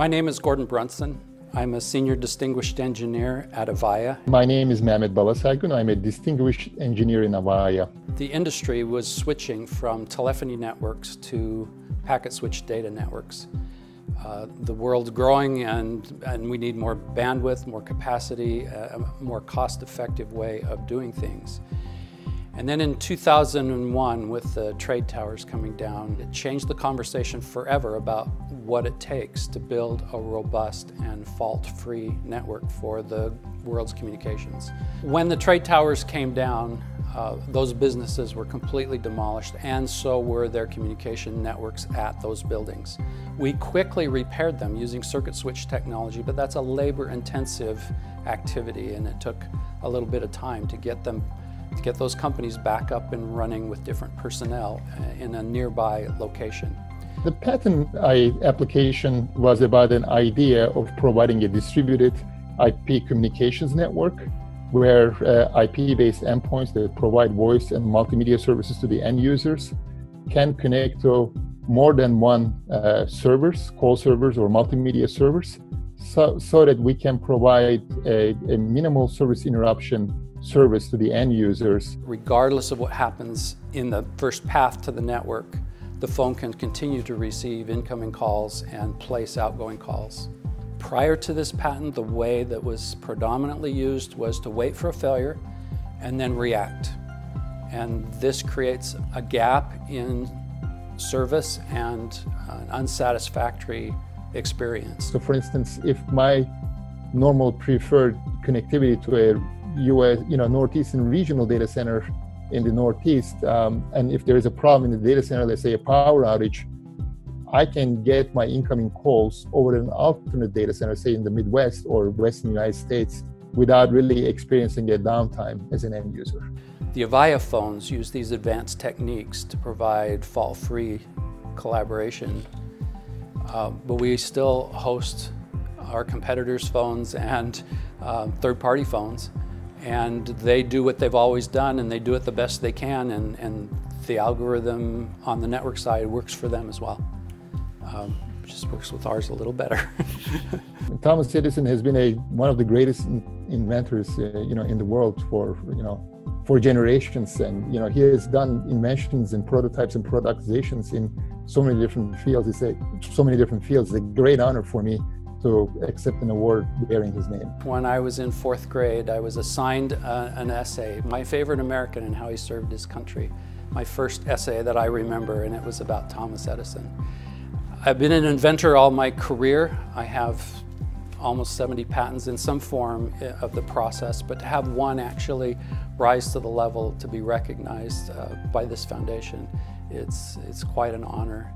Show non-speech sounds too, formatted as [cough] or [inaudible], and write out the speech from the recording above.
My name is Gordon Brunson. I'm a senior distinguished engineer at Avaya. My name is Mehmet Balasaygun. I'm a distinguished engineer in Avaya. The industry was switching from telephony networks to packet switch data networks. Uh, the world's growing and, and we need more bandwidth, more capacity, a more cost-effective way of doing things. And then in 2001, with the trade towers coming down, it changed the conversation forever about what it takes to build a robust and fault-free network for the world's communications. When the trade towers came down, uh, those businesses were completely demolished and so were their communication networks at those buildings. We quickly repaired them using circuit switch technology, but that's a labor intensive activity and it took a little bit of time to get them to get those companies back up and running with different personnel uh, in a nearby location. The patent application was about an idea of providing a distributed IP communications network where uh, IP-based endpoints that provide voice and multimedia services to the end users can connect to more than one uh, servers, call servers or multimedia servers, so, so that we can provide a, a minimal service interruption service to the end users. Regardless of what happens in the first path to the network, the phone can continue to receive incoming calls and place outgoing calls. Prior to this patent, the way that was predominantly used was to wait for a failure and then react. And this creates a gap in service and an unsatisfactory experience. So for instance, if my normal preferred connectivity to a US, you know, Northeastern regional data center in the Northeast, um, and if there is a problem in the data center, let's say a power outage, I can get my incoming calls over an alternate data center, say in the Midwest or Western United States, without really experiencing a downtime as an end user. The Avaya phones use these advanced techniques to provide fault-free collaboration, uh, but we still host our competitors' phones and uh, third-party phones, and they do what they've always done, and they do it the best they can, and, and the algorithm on the network side works for them as well um, just works with ours a little better. [laughs] Thomas Edison has been a one of the greatest inventors, uh, you know, in the world for you know for generations, and you know he has done inventions and prototypes and productizations in so many different fields. It's a, so many different fields. It's a great honor for me to accept an award bearing his name. When I was in fourth grade, I was assigned uh, an essay, My Favorite American and How He Served His Country. My first essay that I remember, and it was about Thomas Edison. I've been an inventor all my career. I have almost 70 patents in some form eh, of the process, but to have one actually rise to the level to be recognized uh, by this foundation, it's, it's quite an honor.